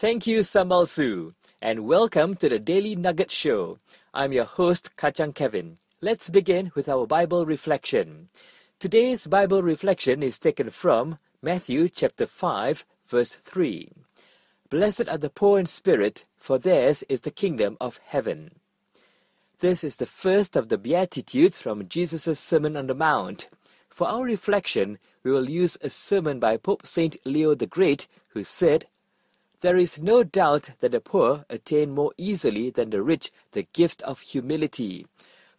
Thank you, Sambal Su, and welcome to the Daily Nugget Show. I'm your host, Kacang Kevin. Let's begin with our Bible reflection. Today's Bible reflection is taken from Matthew chapter 5, verse 3. Blessed are the poor in spirit, for theirs is the kingdom of heaven. This is the first of the Beatitudes from Jesus' Sermon on the Mount. For our reflection, we will use a sermon by Pope Saint Leo the Great, who said, There is no doubt that the poor attain more easily than the rich the gift of humility.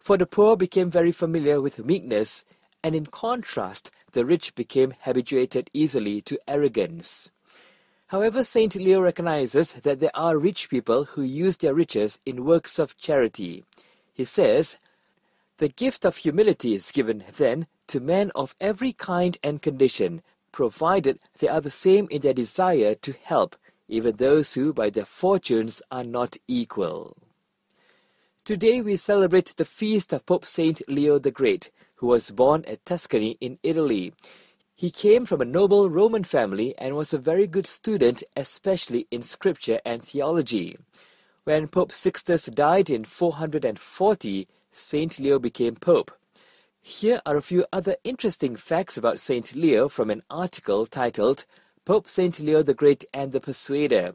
For the poor became very familiar with meekness, and in contrast, the rich became habituated easily to arrogance. However, St. Leo recognizes that there are rich people who use their riches in works of charity. He says, The gift of humility is given, then, to men of every kind and condition, provided they are the same in their desire to help, even those who, by their fortunes, are not equal. Today we celebrate the feast of Pope Saint Leo the Great, who was born at Tuscany in Italy. He came from a noble Roman family and was a very good student, especially in scripture and theology. When Pope Sixtus died in 440, Saint Leo became pope. Here are a few other interesting facts about St. Leo from an article titled Pope St. Leo the Great and the Persuader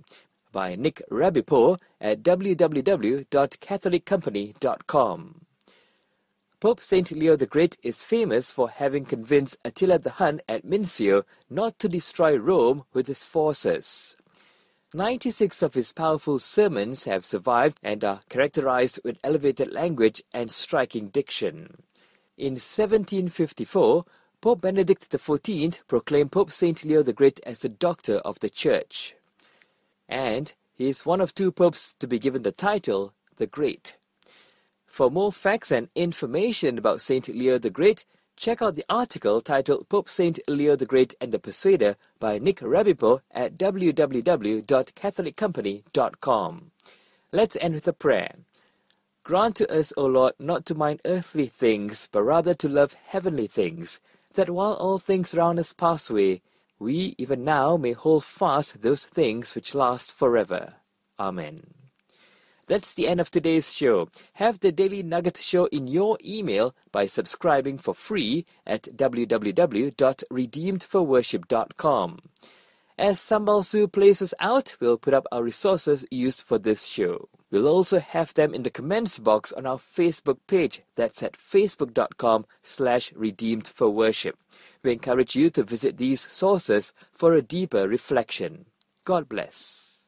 by Nick Rabipo at www.catholiccompany.com. Pope St. Leo the Great is famous for having convinced Attila the Hun at Mincio not to destroy Rome with his forces. 96 of his powerful sermons have survived and are characterized with elevated language and striking diction. In 1754, Pope Benedict XIV proclaimed Pope St. Leo the Great as the Doctor of the Church. And he is one of two popes to be given the title the Great. For more facts and information about St. Leo the Great, check out the article titled Pope St. Leo the Great and the Persuader by Nick Rabipo at www.catholiccompany.com. Let's end with a prayer. Grant to us, O Lord, not to mind earthly things, but rather to love heavenly things, that while all things round us pass away, we even now may hold fast those things which last forever. Amen. That's the end of today's show. Have the Daily Nugget Show in your email by subscribing for free at www.redeemedforworship.com. As Sambal Su out, we'll put up our resources used for this show. We'll also have them in the comments box on our Facebook page. That's at facebook.com slash redeemed for worship. We encourage you to visit these sources for a deeper reflection. God bless.